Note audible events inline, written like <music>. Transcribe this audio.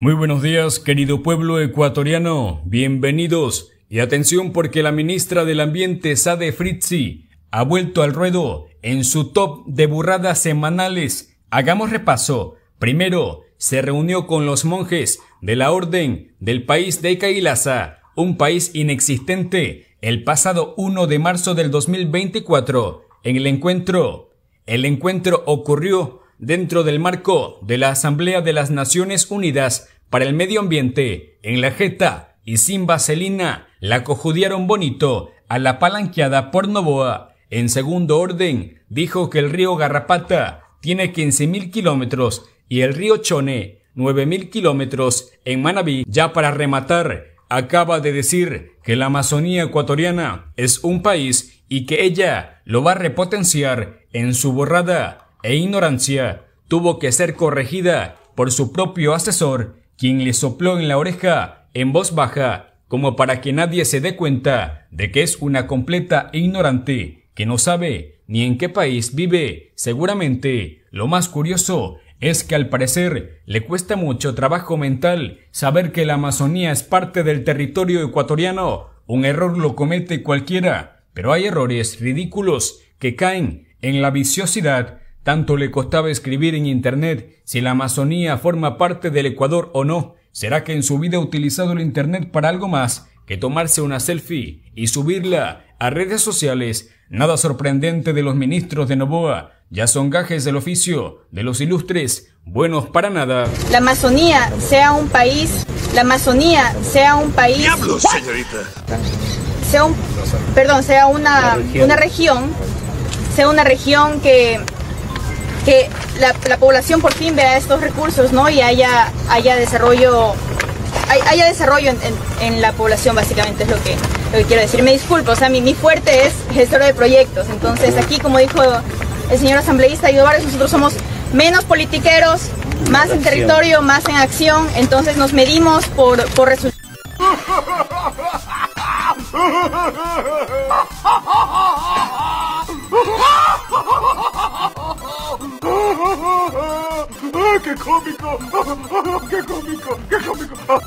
Muy buenos días, querido pueblo ecuatoriano. Bienvenidos. Y atención porque la ministra del Ambiente, Sade Fritzi, ha vuelto al ruedo en su top de burradas semanales. Hagamos repaso. Primero, se reunió con los monjes de la Orden del país de Kailasa, un país inexistente, el pasado 1 de marzo del 2024. En el encuentro, el encuentro ocurrió dentro del marco de la Asamblea de las Naciones Unidas para el Medio Ambiente, en la Jeta y sin vaselina, la cojudiaron bonito a la palanqueada por Novoa. En segundo orden, dijo que el río Garrapata tiene 15.000 kilómetros y el río Chone 9.000 kilómetros en Manabí. Ya para rematar, acaba de decir que la Amazonía ecuatoriana es un país y que ella lo va a repotenciar en su borrada e ignorancia tuvo que ser corregida por su propio asesor, quien le sopló en la oreja en voz baja, como para que nadie se dé cuenta de que es una completa ignorante, que no sabe ni en qué país vive. Seguramente, lo más curioso es que al parecer le cuesta mucho trabajo mental saber que la Amazonía es parte del territorio ecuatoriano. Un error lo comete cualquiera, pero hay errores ridículos que caen en la viciosidad tanto le costaba escribir en Internet si la Amazonía forma parte del Ecuador o no. ¿Será que en su vida ha utilizado el Internet para algo más que tomarse una selfie y subirla a redes sociales? Nada sorprendente de los ministros de Novoa. Ya son gajes del oficio de los ilustres, buenos para nada. La Amazonía sea un país, la Amazonía sea un país. ¡Diablos, señorita! Sea un, perdón, sea una, una región, sea una región que que la, población por fin vea estos recursos, ¿no? Y haya, haya desarrollo, haya desarrollo en, la población, básicamente es lo que, lo que quiero decir. Me disculpo, o sea, mi, mi fuerte es gestor de proyectos. Entonces, aquí, como dijo el señor asambleísta Ido Vargas, nosotros somos menos politiqueros, más en territorio, más en acción. Entonces, nos medimos por, por resultados. <laughs> ¡Qué cómico! ¡Qué cómico! ¡Qué cómico!